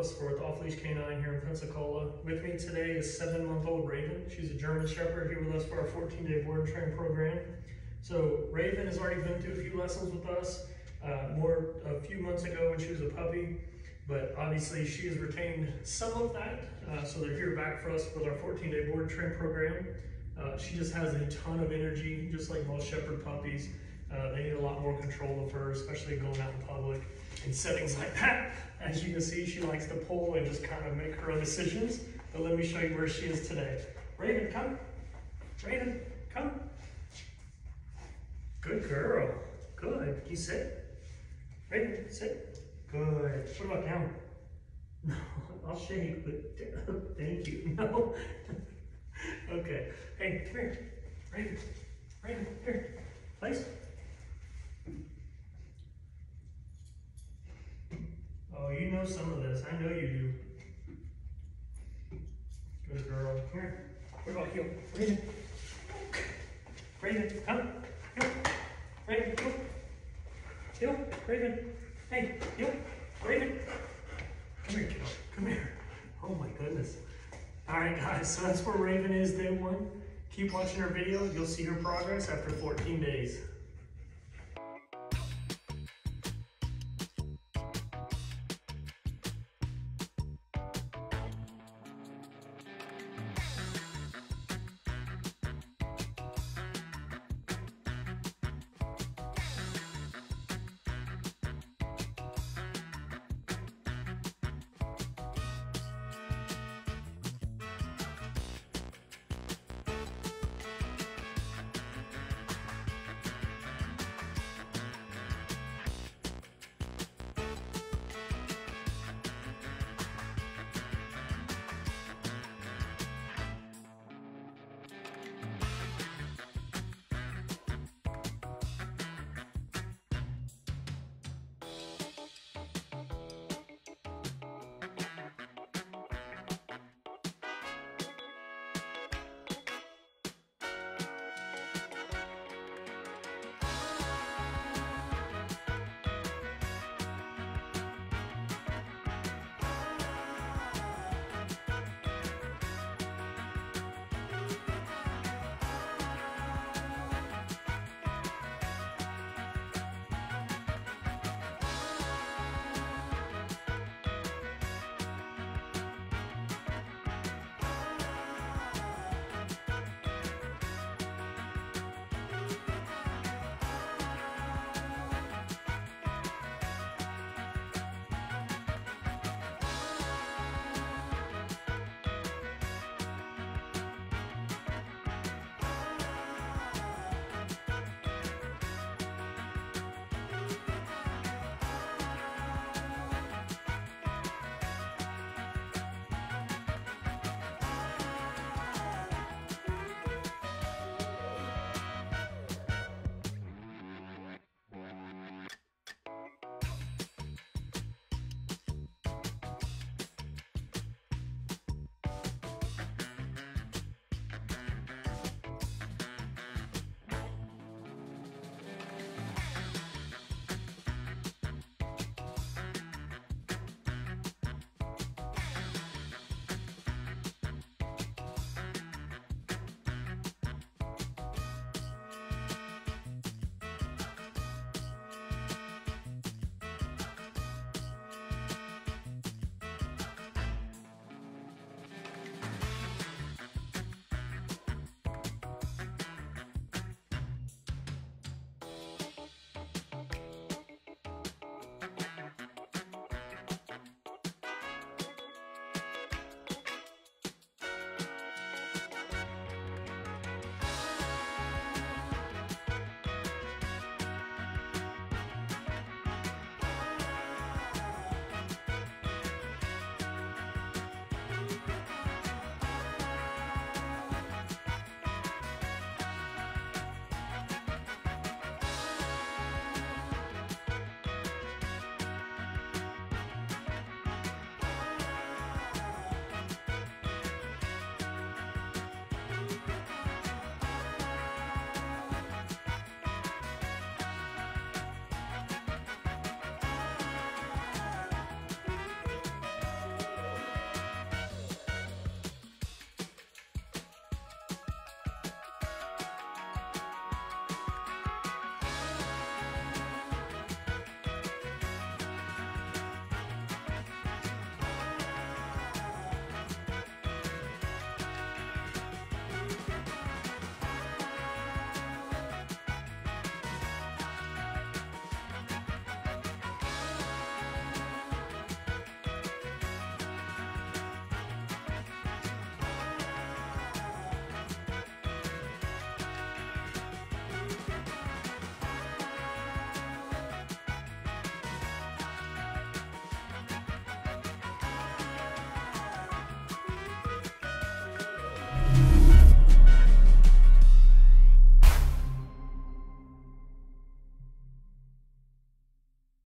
us for with Off Leash K9 here in Pensacola. With me today is seven-month-old Raven. She's a German Shepherd here with us for our 14-day board and train program. So Raven has already been through a few lessons with us, uh, more a few months ago when she was a puppy, but obviously she has retained some of that. Uh, so they're here back for us with our 14-day board and train program. Uh, she just has a ton of energy, just like most Shepherd puppies. Uh, they need a lot more control of her, especially going out in public in settings like that. As you can see, she likes to pull and just kind of make her own decisions. But let me show you where she is today. Raven, come. Raven, come. Good girl. Good. You sit. Raven, sit. Good. What about down? No, I'll shake, but thank you. No. okay. Hey, come here. Raven. Raven, here. Place. Oh, you know some of this. I know you do. Good girl. Come here. What about you? Raven. Raven, come. Heel. Raven, heel. Heel. Raven. Hey, heel. Raven. Come here, kiddo. Come here. Oh my goodness. All right, guys. So that's where Raven is day one. Keep watching her video. You'll see her progress after 14 days.